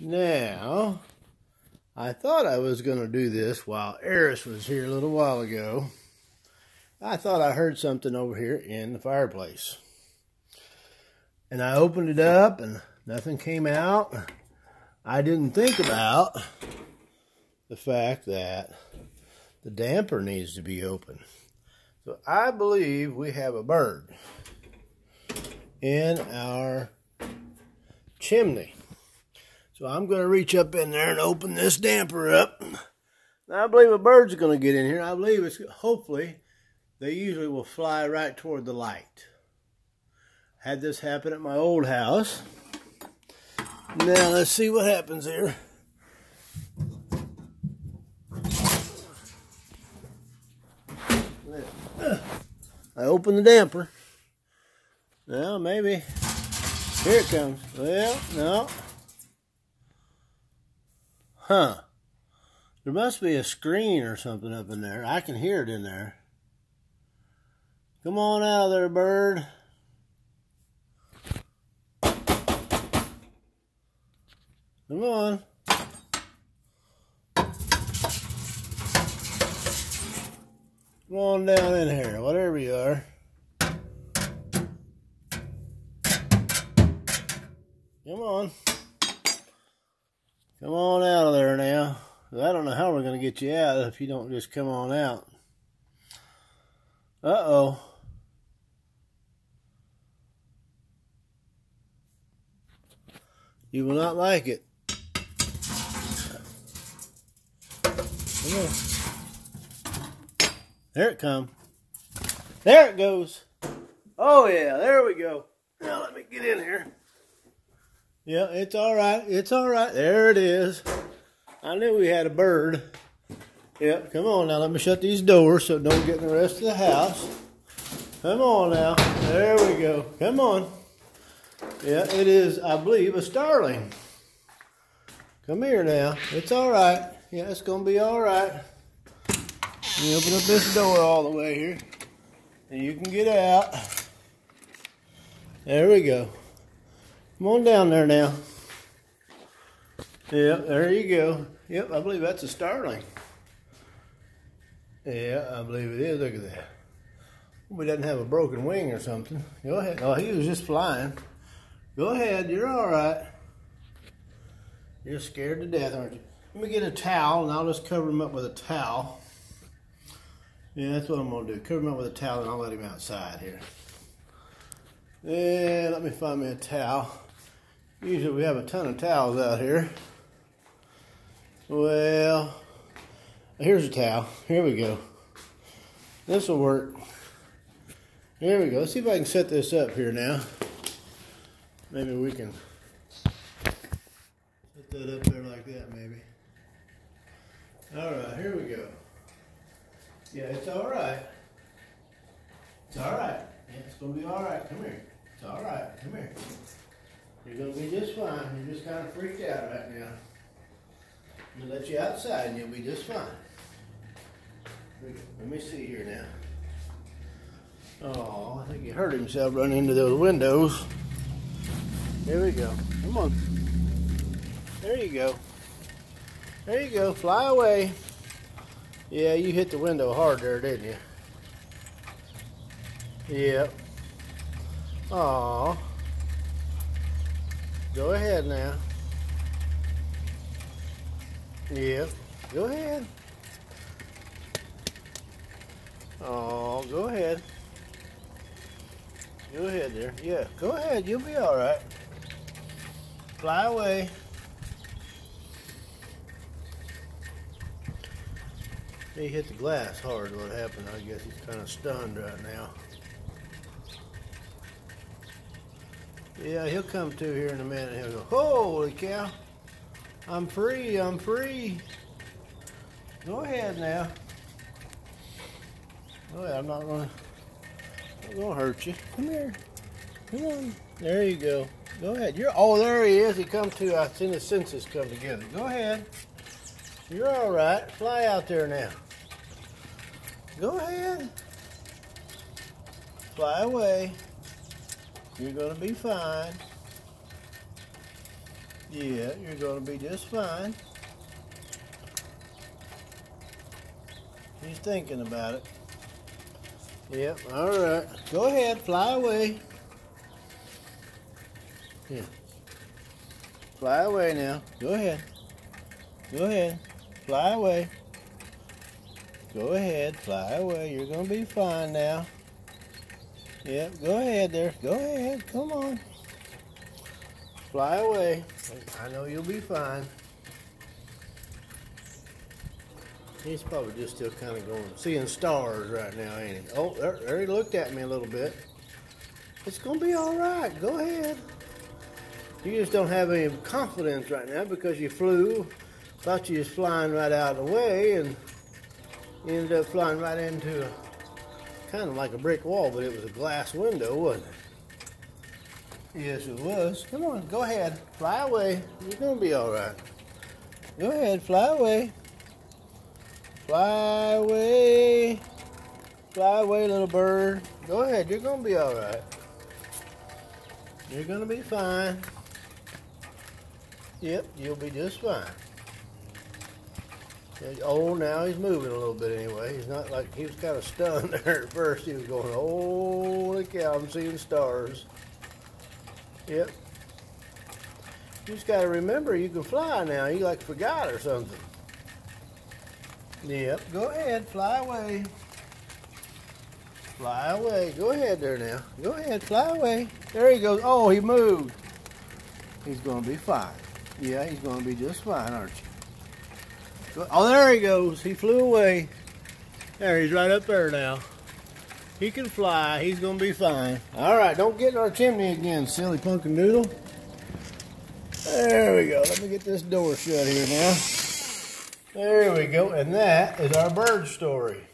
Now, I thought I was going to do this while Eris was here a little while ago. I thought I heard something over here in the fireplace. And I opened it up and nothing came out. I didn't think about the fact that the damper needs to be open. So I believe we have a bird in our chimney. So I'm going to reach up in there and open this damper up. I believe a bird's going to get in here. I believe it's hopefully they usually will fly right toward the light. Had this happen at my old house. Now let's see what happens here. I open the damper. Now maybe here it comes. Well, no. Huh. There must be a screen or something up in there. I can hear it in there. Come on out of there, bird. Come on. Come on down in here, whatever you are. Come on. Come on out. I don't know how we're going to get you out if you don't just come on out. Uh-oh. You will not like it. Come on. There it comes. There it goes. Oh yeah, there we go. Now let me get in here. Yeah, it's all right. It's all right. There it is. I knew we had a bird. Yep, come on now. Let me shut these doors so don't get in the rest of the house. Come on now. There we go. Come on. Yeah, it is, I believe, a starling. Come here now. It's all right. Yeah, it's going to be all right. You open up this door all the way here. And you can get out. There we go. Come on down there now. Yep, there you go. Yep, I believe that's a starling. Yeah, I believe it is. Look at that. Hope he doesn't have a broken wing or something. Go ahead. Oh, he was just flying. Go ahead. You're all right. You're scared to death, aren't you? Let me get a towel, and I'll just cover him up with a towel. Yeah, that's what I'm going to do. Cover him up with a towel, and I'll let him outside here. Yeah, let me find me a towel. Usually we have a ton of towels out here. Well, here's a towel. Here we go. This will work. Here we go. Let's see if I can set this up here now. Maybe we can set that up there like that, maybe. All right, here we go. Yeah, it's all right. It's all right. Yeah, it's gonna be all right. Come here. It's all right. Come here. You're gonna be just fine. You're just kind of freaked out right now. Let you outside and you'll be just fine. Let me see here now. Oh, I think he hurt himself running into those windows. Here we go. Come on. There you go. There you go. Fly away. Yeah, you hit the window hard there, didn't you? Yep. Aw. Go ahead now. Yep. Go ahead. Oh, go ahead. Go ahead there. Yeah, go ahead. You'll be all right. Fly away. He hit the glass hard. What happened? I guess he's kind of stunned right now. Yeah, he'll come to here in a minute. He'll go, holy cow. I'm free, I'm free. Go ahead now. Go ahead, I'm not gonna, I'm gonna hurt you. Come here. Come on. There you go. Go ahead. You're, oh, there he is. He come to, I've seen his senses come together. Go ahead. You're all right. Fly out there now. Go ahead. Fly away. You're to be fine. Yeah, you're going to be just fine. He's thinking about it. Yep, all right. Go ahead, fly away. Yeah. Fly away now. Go ahead. Go ahead. Fly away. Go ahead. Fly away. You're going to be fine now. Yep, go ahead there. Go ahead. Come on. Fly away. I know you'll be fine. He's probably just still kind of going, seeing stars right now, ain't he? Oh, there, there he looked at me a little bit. It's going to be all right. Go ahead. You just don't have any confidence right now because you flew, thought you was flying right out of the way, and ended up flying right into a, kind of like a brick wall, but it was a glass window, wasn't it? Yes, it was. Come on, go ahead. Fly away. You're going to be all right. Go ahead, fly away. Fly away. Fly away, little bird. Go ahead, you're going to be all right. You're going to be fine. Yep, you'll be just fine. Oh, now he's moving a little bit anyway. He's not like, he was kind of stunned there at first. He was going, holy cow, I'm seeing stars. Yep. You just got to remember you can fly now. You like forgot or something. Yep, go ahead, fly away. Fly away. Go ahead there now. Go ahead, fly away. There he goes. Oh, he moved. He's going to be fine. Yeah, he's going to be just fine, aren't you? Oh, there he goes. He flew away. There, he's right up there now. He can fly. He's going to be fine. All right, don't get in our chimney again, silly pumpkin noodle. There we go. Let me get this door shut here now. There we go. And that is our bird story.